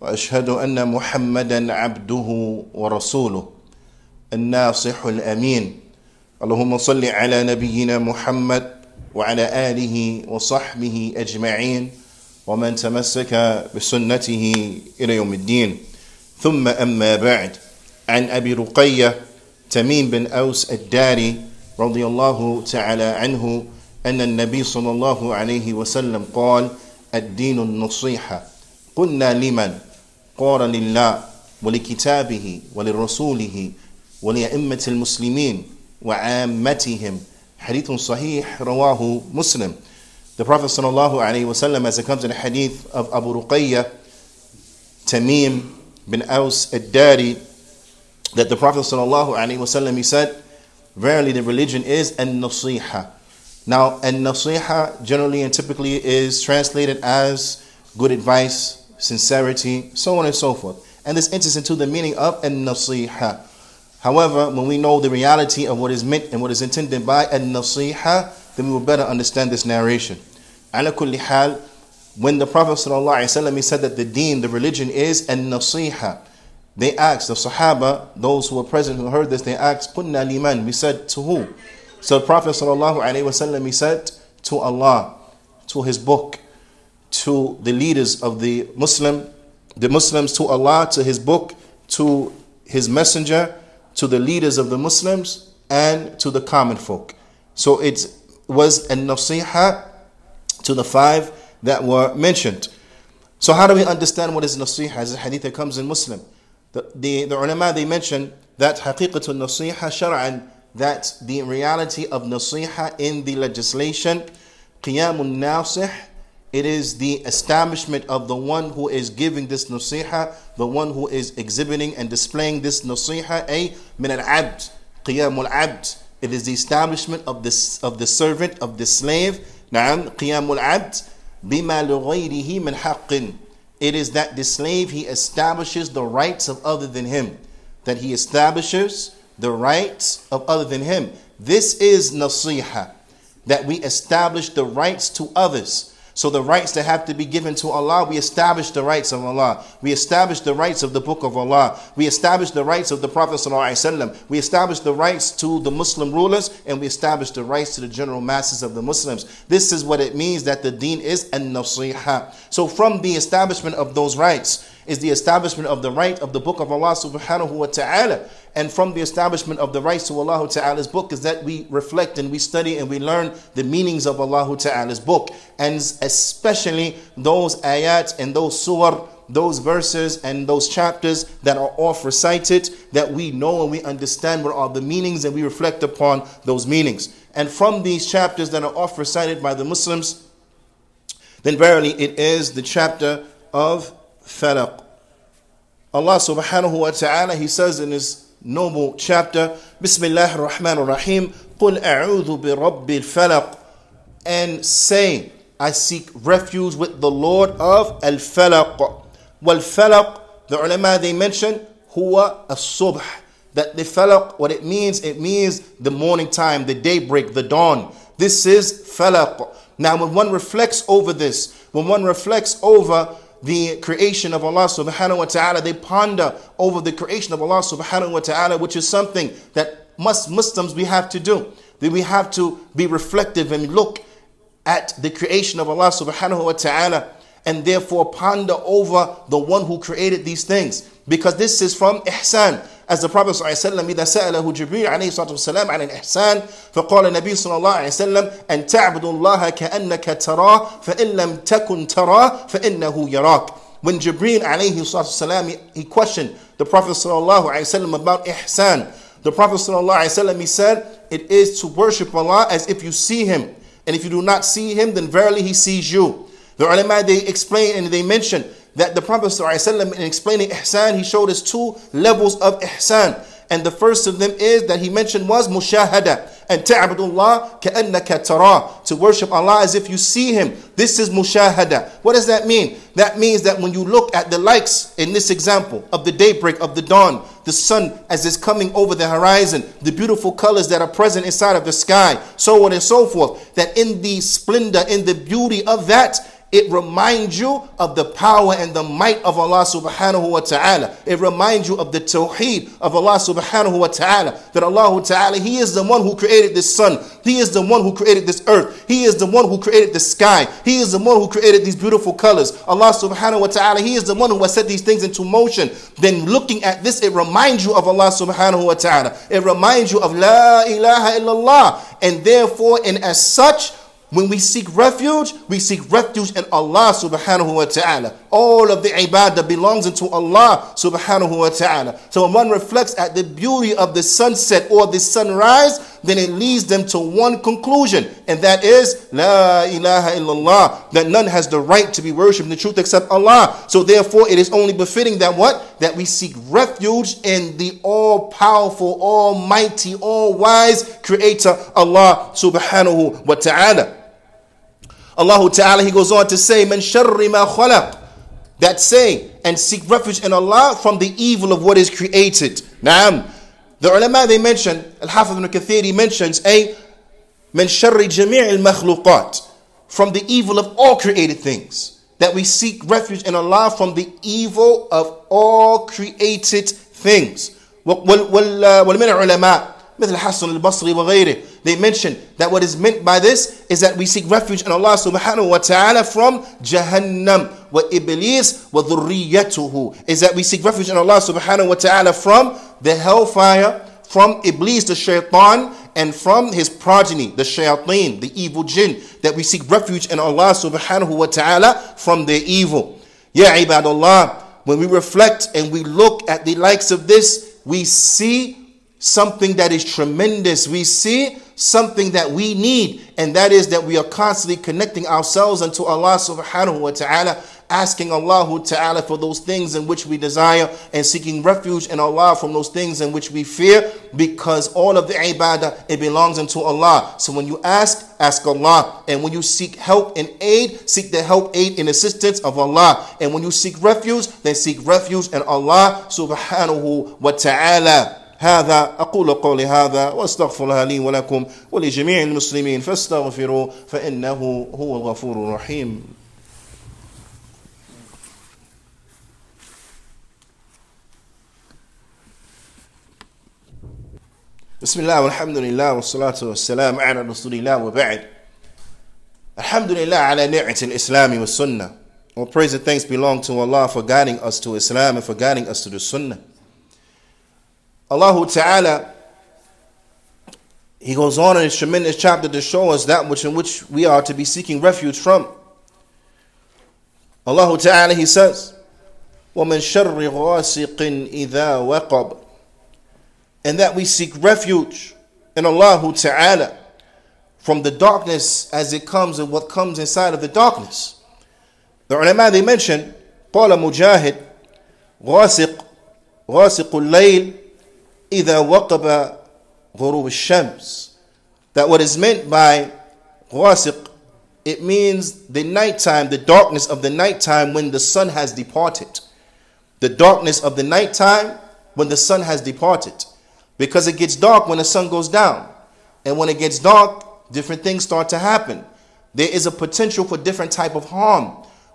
وأشهد أن محمدا عبده ورسوله الناصح الأمين. اللهم صل على نبينا محمد وعلى آله وصحبه أجمعين ومن تمسك بسنته إلى يوم الدين. ثم أما بعد عن أبي رقية تميم بن أوس الداري رضي الله تعالى عنه أن النبي صلى الله عليه وسلم قال الدين النصيحة. قلنا لمن؟ قال لله ولكتابه ولرسوله ولأئمة المسلمين وعامتهم حديث صحيح رواه مسلم The Prophet صلى الله عليه وسلم as it comes in the hadith of Abu Ruqayya Tamim bin Aus ad-Dari that the Prophet صلى الله عليه وسلم he said verily the religion is an-nasiha now an-nasiha generally and typically is translated as good advice sincerity so on and so forth. And this enters into the meaning of an-nasiha. However, when we know the reality of what is meant and what is intended by an-nasiha, then we will better understand this narration. Ala kulli hal, when the Prophet he said that the deen, the religion is an-nasiha, they asked, the Sahaba, those who were present who heard this, they asked, Qunna liman, we said, to who? So the Prophet ﷺ, he said, to Allah, to his book, to the leaders of the Muslim, the Muslims, to Allah, to his book, to his messenger, to the leaders of the Muslims and to the common folk. So it was a nasiha to the five that were mentioned. So how do we understand what is nasiha? As a hadith that comes in Muslim. The, the, the ulama, they mention that haqiqatul nasiha shar'an, that the reality of nasiha in the legislation, qiyamun nasih, it is the establishment of the one who is giving this nasiha, the one who is exhibiting and displaying this nasiha, a min al-abd, qiyamul abd. It is the establishment of this of the servant, of the slave. Na'am, qiyamul abd, bima lughayrihi min haqqin. It is that the slave, he establishes the rights of other than him. That he establishes the rights of other than him. This is nasiha. That we establish the rights to others. So the rights that have to be given to Allah, we establish the rights of Allah. We establish the rights of the Book of Allah. We establish the rights of the Prophet. We establish the rights to the Muslim rulers, and we establish the rights to the general masses of the Muslims. This is what it means that the Deen is an nasiha. So from the establishment of those rights is the establishment of the right of the Book of Allah Subhanahu wa Taala and from the establishment of the rights to Allah Ta'ala's book is that we reflect and we study and we learn the meanings of Allah Ta'ala's book And especially those ayat and those surah, those verses and those chapters that are off recited, that we know and we understand what are the meanings and we reflect upon those meanings. And from these chapters that are off recited by the Muslims, then verily it is the chapter of Falaq. Allah subhanahu wa ta'ala, He says in His noble chapter. Bismillah ar-Rahman ar-Rahim. قُلْ أَعُوذُ بِرَبِّ الْفَلَقِ And say, I seek refuge with the Lord of al-Falaq. Wal-Falaq, the ulama they mention, huwa as-subh. That the falaq, what it means, it means the morning time, the daybreak, the dawn. This is falaq. Now when one reflects over this, when one reflects over the creation of Allah subhanahu wa ta'ala, they ponder over the creation of Allah subhanahu wa ta'ala, which is something that must Muslims we have to do. That we have to be reflective and look at the creation of Allah subhanahu wa ta'ala and therefore ponder over the one who created these things. Because this is from ihsan. As the Prophet ﷺ, إذا سأله جبريل عليه الصلاة والسلام عن الإحسان فقال النبي صلى الله عليه وسلم أن تعبد الله كأنك تراه فإن لم تكن تراه فإنه يراك. When Jibreel عليه الصلاة والسلام, he questioned the Prophet صلى الله عليه وسلم about ihsan. The Prophet صلى الله عليه وسلم, he said, it is to worship Allah as if you see Him. and if you do not see Him, then verily He sees you. The ulama, they explain and they mention that the Prophet ﷺ, in explaining ihsan, he showed us two levels of ihsan. And the first of them is that he mentioned was mushahada and ta'budullah ka'annaka tara to worship Allah as if you see him. This is mushahada. What does that mean? That means that when you look at the likes in this example of the daybreak of the dawn, the sun as it's coming over the horizon, the beautiful colors that are present inside of the sky, so on and so forth, that in the splendor, in the beauty of that, it reminds you of the power and the might of Allah subhanahu wa ta'ala. It reminds you of the tawheed of Allah subhanahu wa ta'ala. That Allah ta'ala, He is the one who created this sun. He is the one who created this earth. He is the one who created the sky. He is the one who created these beautiful colors. Allah subhanahu wa ta'ala, He is the one who has set these things into motion. Then looking at this, it reminds you of Allah subhanahu wa ta'ala. It reminds you of La ilaha illallah. And therefore, and as such, when we seek refuge, we seek refuge in Allah subhanahu wa ta'ala. All of the ibadah belongs into Allah subhanahu wa ta'ala. So when one reflects at the beauty of the sunset or the sunrise, then it leads them to one conclusion, and that is La ilaha illallah, that none has the right to be worshipped in the truth except Allah. So therefore it is only befitting that what? That we seek refuge in the all-powerful, almighty, all-wise creator Allah subhanahu wa ta'ala. Allah Ta'ala, He goes on to say, Man sharri ma khalaq. That saying, and seek refuge in Allah from the evil of what is created. Naam. The ulama, they mention, Al-Hafiz ibn Kathir, he mentions, a من شر جميع المخلوقات from the evil of all created things that we seek refuge in Allah from the evil of all created things والمن العلماء مثل حسن البصري وغيره they mention that what is meant by this is that we seek refuge in Allah subhanahu wa ta'ala from Jahannam wa Iblis wa dhurriyatuhu is that we seek refuge in Allah subhanahu wa ta'ala from the hellfire from Iblis the shaitan and from his progeny the shayateen the evil jinn that we seek refuge in Allah subhanahu wa ta'ala from their evil Ya ibadallah when we reflect and we look at the likes of this we see something that is tremendous. We see something that we need, and that is that we are constantly connecting ourselves unto Allah subhanahu wa ta'ala, asking Allah ta'ala for those things in which we desire, and seeking refuge in Allah from those things in which we fear, because all of the ibadah, it belongs unto Allah. So when you ask, ask Allah. And when you seek help and aid, seek the help, aid, and assistance of Allah. And when you seek refuge, then seek refuge in Allah subhanahu wa ta'ala. هذا أقول قولي هذا وأستغفر لي ولكم ولجميع المسلمين فاستغفروا فإنه هو الغفور الرحيم. بسم الله والحمد لله والصلاة والسلام على رسول الله وبعد. الحمد لله على نعمة الإسلام والسنة. All praise and thanks belong to Allah for guiding us to Islam and for guiding us to the Sunnah. Allah Ta'ala, He goes on in this tremendous chapter to show us that which in which we are to be seeking refuge from. Allah Ta'ala, He says, وَمَنْ شَرِّ غَاسِقٍ إِذَا وَقَبْ And that we seek refuge in Allah Ta'ala from the darkness as it comes and what comes inside of the darkness. The ulama, they mention, قال مجاهد غاسق غاسق الليل إذا وقب غروب الشمس that what is meant by غاسق it means the nighttime the darkness of the nighttime when the sun has departed the darkness of the nighttime when the sun has departed because it gets dark when the sun goes down and when it gets dark different things start to happen there is a potential for different type of harm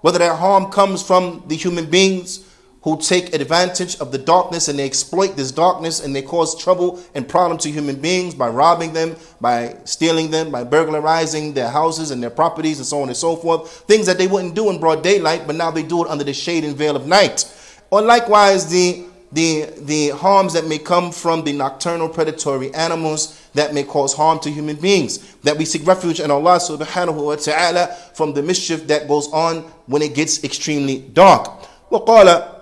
whether that harm comes from the human beings who take advantage of the darkness and they exploit this darkness and they cause trouble and problem to human beings by robbing them, by stealing them, by burglarizing their houses and their properties and so on and so forth. Things that they wouldn't do in broad daylight, but now they do it under the shade and veil of night. Or likewise, the the, the harms that may come from the nocturnal predatory animals that may cause harm to human beings. That we seek refuge in Allah subhanahu wa ta'ala from the mischief that goes on when it gets extremely dark. وقال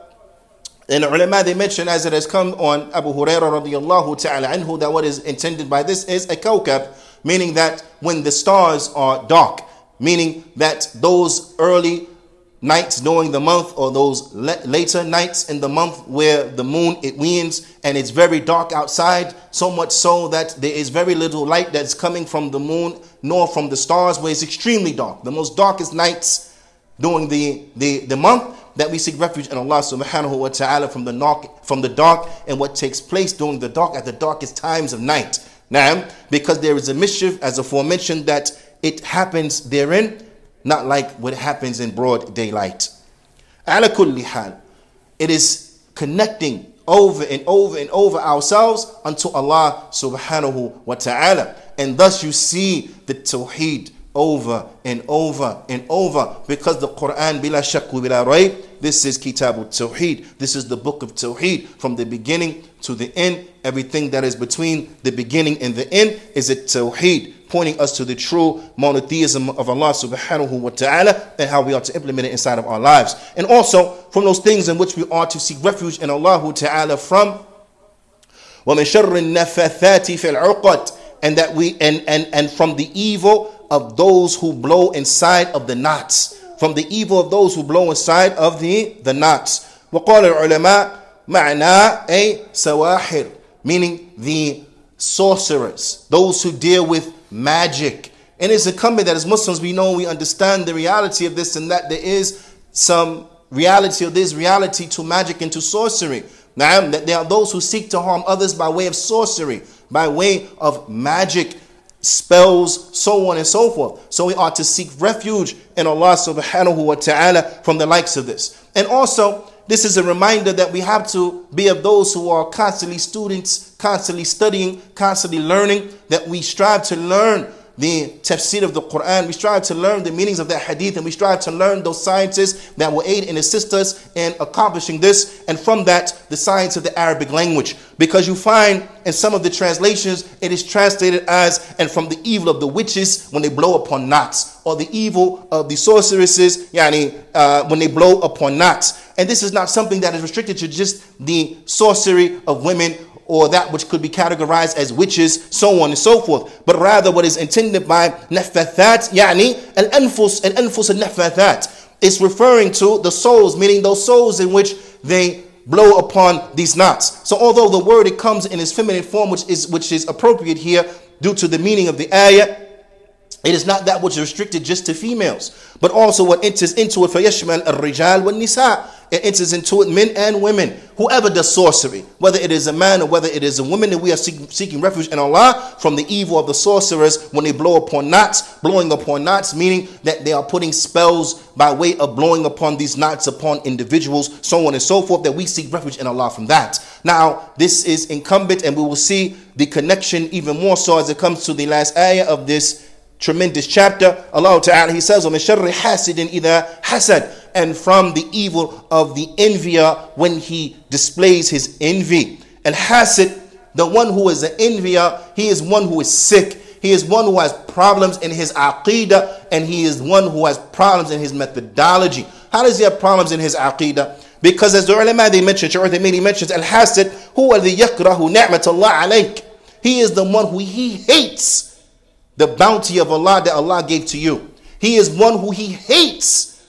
and the ulama they mention as it has come on Abu Hurairah radiallahu ta'ala anhu that what is intended by this is a kawkab, meaning that when the stars are dark, meaning that those early nights during the month or those later nights in the month where the moon it wanes and it's very dark outside so much so that there is very little light that's coming from the moon nor from the stars where it's extremely dark. The most darkest nights during the the, the month that we seek refuge in Allah subhanahu wa ta'ala from the dark from the dark and what takes place during the dark at the darkest times of night now because there is a mischief as aforementioned that it happens therein not like what happens in broad daylight. It is connecting over and over and over ourselves unto Allah subhanahu wa ta'ala. And thus you see the tawheed over and over and over. Because the Quran bila shakku bila this is Kitabu Tawheed. this is the book of tawheed. From the beginning to the end everything that is between the beginning and the end is a tawheed pointing us to the true monotheism of Allah subhanahu wa ta'ala and how we are to implement it inside of our lives. And also from those things in which we are to seek refuge in Allah ta'ala from وَمِن شَرِّ النَّفَثَاتِ فِي الْعُقَدِ and that we and and and from the evil of those who blow inside of the knots. From the evil of those who blow inside of the, the knots. وقال العلماء معنى a سواحر meaning the sorcerers, those who deal with magic. And it's incumbent that as Muslims we know we understand the reality of this and that there is some reality or there's reality to magic and to sorcery. Now, that there are those who seek to harm others by way of sorcery, by way of magic spells, so on and so forth. So we ought to seek refuge in Allah subhanahu wa ta'ala from the likes of this. And also, this is a reminder that we have to be of those who are constantly students, constantly studying, constantly learning, that we strive to learn the tafsir of the Quran. We strive to learn the meanings of that hadith and we strive to learn those sciences that will aid and assist us in accomplishing this. And from that, the science of the Arabic language. Because you find in some of the translations, it is translated as, and from the evil of the witches when they blow upon knots, or the evil of the sorceresses, yani, uh, when they blow upon knots. And this is not something that is restricted to just the sorcery of women or that which could be categorized as witches, so on and so forth. But rather what is intended by nafathat, yani al-anfus, al-anfus al-nafathat. It's referring to the souls, meaning those souls in which they blow upon these knots. So although the word it comes in its feminine form, which is which is appropriate here due to the meaning of the ayah, it is not that which is restricted just to females, but also what enters into it for yashmal al-rijal wal-nisa it enters into it, men and women. Whoever does sorcery, whether it is a man or whether it is a woman, and we are seeking refuge in Allah from the evil of the sorcerers when they blow upon knots, blowing upon knots, meaning that they are putting spells by way of blowing upon these knots upon individuals, so on and so forth, that we seek refuge in Allah from that. Now, this is incumbent, and we will see the connection even more so as it comes to the last ayah of this tremendous chapter. Allah Ta'ala, He says, وَمِن شَرِّ حَاسِدٍ إِذَا حَسَدٍ And from the evil of the envier when he displays his envy. And hasid, the one who is an envier, he is one who is sick. He is one who has problems in his aqidah and he is one who has problems in his methodology. How does he have problems in his aqidah? Because as the ulama they mentioned, or they many mentions, al-hasid, who the yakrahu ni'matullah alayk. He is the one who he hates the bounty of Allah that Allah gave to you. He is one who he hates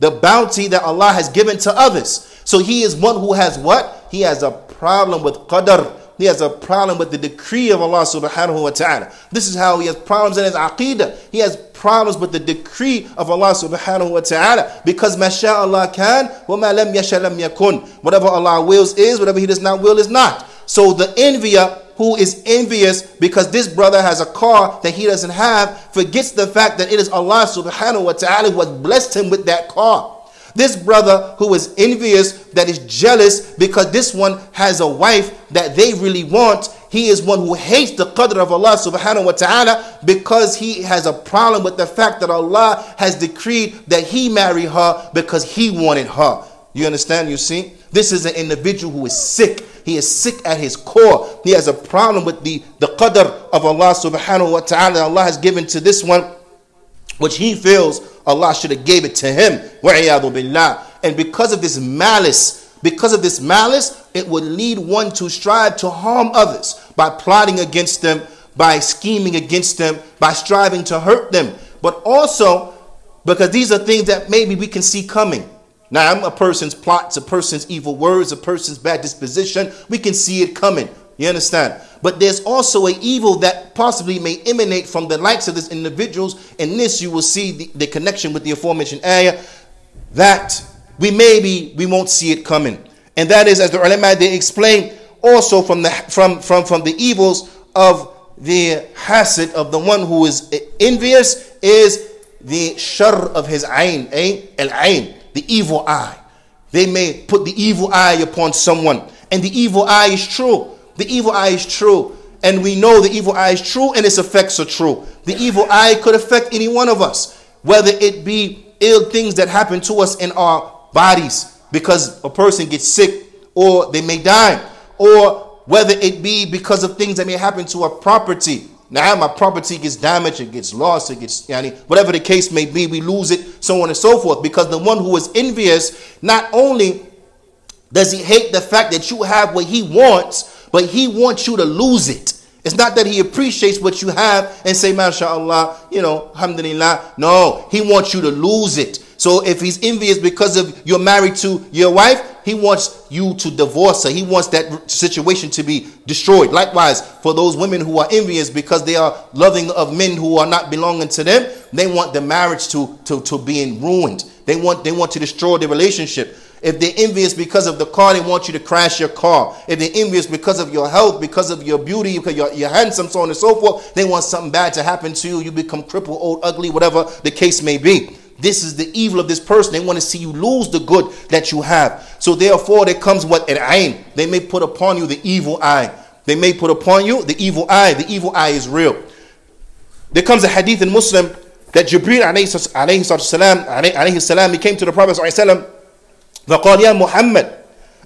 the bounty that Allah has given to others. So he is one who has what? He has a problem with qadr. He has a problem with the decree of Allah subhanahu wa ta'ala. This is how he has problems in his aqidah. He has problems with the decree of Allah subhanahu wa ta'ala. Because masha Allah can, wa ma lam yasha lam yakun. Whatever Allah wills is, whatever he does not will is not. So the envier who is envious because this brother has a car that he doesn't have forgets the fact that it is Allah subhanahu wa ta'ala who has blessed him with that car. This brother who is envious, that is jealous because this one has a wife that they really want, he is one who hates the qadr of Allah subhanahu wa ta'ala because he has a problem with the fact that Allah has decreed that he marry her because he wanted her. You understand? You see? This is an individual who is sick. He is sick at his core. He has a problem with the, the qadr of Allah subhanahu wa ta'ala Allah has given to this one, which he feels Allah should have gave it to him. And because of this malice, because of this malice, it would lead one to strive to harm others by plotting against them, by scheming against them, by striving to hurt them. But also, Because these are things that maybe we can see coming. Now, a person's plots, a person's evil words, a person's bad disposition. We can see it coming. You understand? But there's also an evil that possibly may emanate from the likes of these individuals. In this, you will see the, the connection with the aforementioned ayah that we maybe we won't see it coming. And that is, as the ulama they explain, also from the from from from the evils of the hasid of the one who is envious is the shar of his ayn, eh? al ayn, the evil eye. They may put the evil eye upon someone, and the evil eye is true. The evil eye is true, and we know the evil eye is true, and its effects are true. The evil eye could affect any one of us, whether it be ill things that happen to us in our bodies because a person gets sick or they may die, or whether it be because of things that may happen to our property. Now my property gets damaged, it gets lost, it gets yani, whatever the case may be, we lose it, so on and so forth. Because the one who is envious, not only does he hate the fact that you have what he wants, but he wants you to lose it. It's not that he appreciates what you have and say, MashaAllah, you know, Alhamdulillah. No, he wants you to lose it. So if he's envious because of you're married to your wife, he wants you to divorce her. He wants that situation to be destroyed. Likewise, for those women who are envious because they are loving of men who are not belonging to them, they want the marriage to, to, to being ruined. They want they want to destroy the relationship. If they're envious because of the car, they want you to crash your car. If they're envious because of your health, because of your beauty, because you're, you're handsome, so on and so forth, they want something bad to happen to you. You become crippled, old, ugly, whatever the case may be This is the evil of this person. They want to see you lose the good that you have. So therefore, there comes what an ayn. They may put upon you the evil eye. They may put upon you the evil eye. The evil eye is real. There comes a hadith in Muslim that Jibreel alayhi salam, alayhi salam, he came to the Prophet sallallahu فقال يا محمد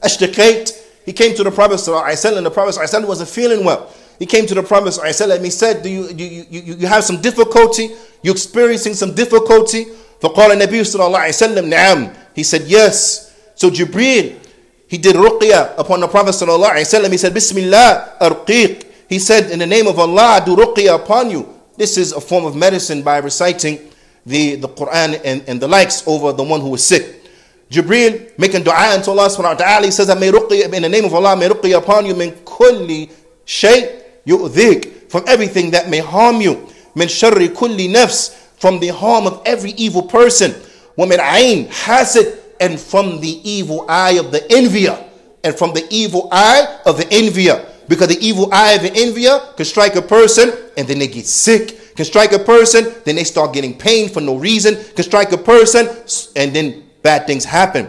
اشتكيت he came to the Prophet ﷺ and the Prophet ﷺ wasn't feeling well. He came to the Prophet ﷺ and he said, Do you, you, you, you have some difficulty? You're experiencing some difficulty? فقال النبي صلى الله عليه وسلم نعم. He said, Yes. So Jibreel, he did ruqya upon the Prophet sallallahu alaihi wasallam. He said, Bismillah arqiq. He said, In the name of Allah, I do ruqya upon you. This is a form of medicine by reciting the, the Quran and, and the likes over the one who is sick. Jibril making dua unto Allah subhanahu wa ta'ala. He says, I may ruqya in the name of Allah, may ruqya upon you min kulli shay yu'dhik. From everything that may harm you. Min sharri kulli nafs. from the harm of every evil person. Wa min ayn hasid. And from the evil eye of the envier. And from the evil eye of the envier. Because the evil eye of the envier can strike a person and then they get sick. Can strike a person, then they start getting pain for no reason. Can strike a person and then bad things happen.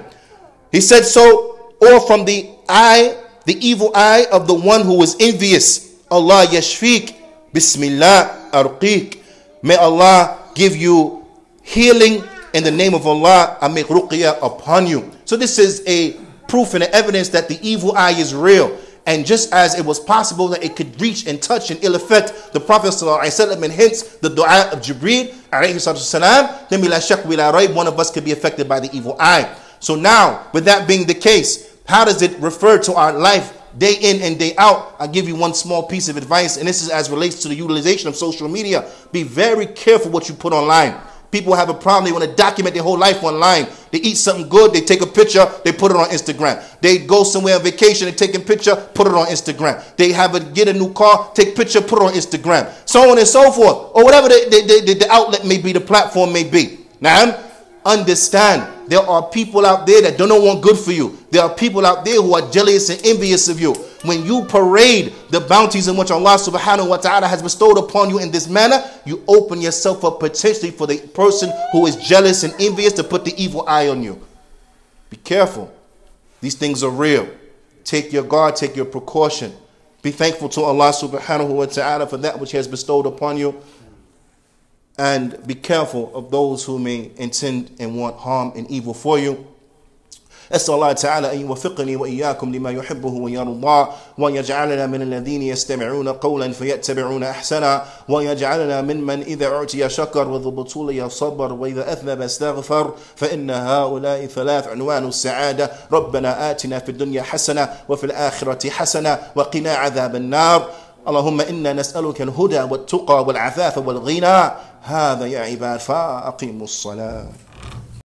He said so, or from the eye, the evil eye of the one who is envious. Allah yashfiq, Bismillah arqiq. May Allah give you healing in the name of Allah. I make ruqya upon you. So this is a proof and evidence that the evil eye is real. And just as it was possible that it could reach and touch and ill effect the Prophet ﷺ, and hence the dua of Jibreel, والسلام, then bila shak, bila raib, one of us could be affected by the evil eye. So now, with that being the case, how does it refer to our life day in and day out? I'll give you one small piece of advice, and this is as relates to the utilization of social media. Be very careful what you put online. People have a problem. They want to document their whole life online. They eat something good, they take a picture, they put it on Instagram. They go somewhere on vacation, they take a picture, put it on Instagram. They have a get a new car, take picture, put it on Instagram. So on and so forth. Or whatever the, the, the, the outlet may be, the platform may be. Now, understand there are people out there that don't want good for you. There are people out there who are jealous and envious of you. When you parade the bounties in which Allah subhanahu wa ta'ala has bestowed upon you in this manner, you open yourself up potentially for the person who is jealous and envious to put the evil eye on you. Be careful. These things are real. Take your guard, take your precaution. Be thankful to Allah subhanahu wa ta'ala for that which He has bestowed upon you and be careful of those who may intend and want harm and evil for you. أسأل الله تعالى أن يوفقني وإياكم لما يحبه ويرضى وأن يجعلنا من الذين يستمعون قولا فيتبعون أحسنا ويجعلنا ممن إذا أعطي شكر وذو بطول صبر وإذا أذنب استغفر فإن هؤلاء ثلاث عنوان السعادة ربنا آتنا في الدنيا حسنة وفي الآخرة حسنة وقنا عذاب النار اللهم إنا نسألك الهدى والتقى والعفاف والغنى. هذا يا عباد فأقيموا الصلاة.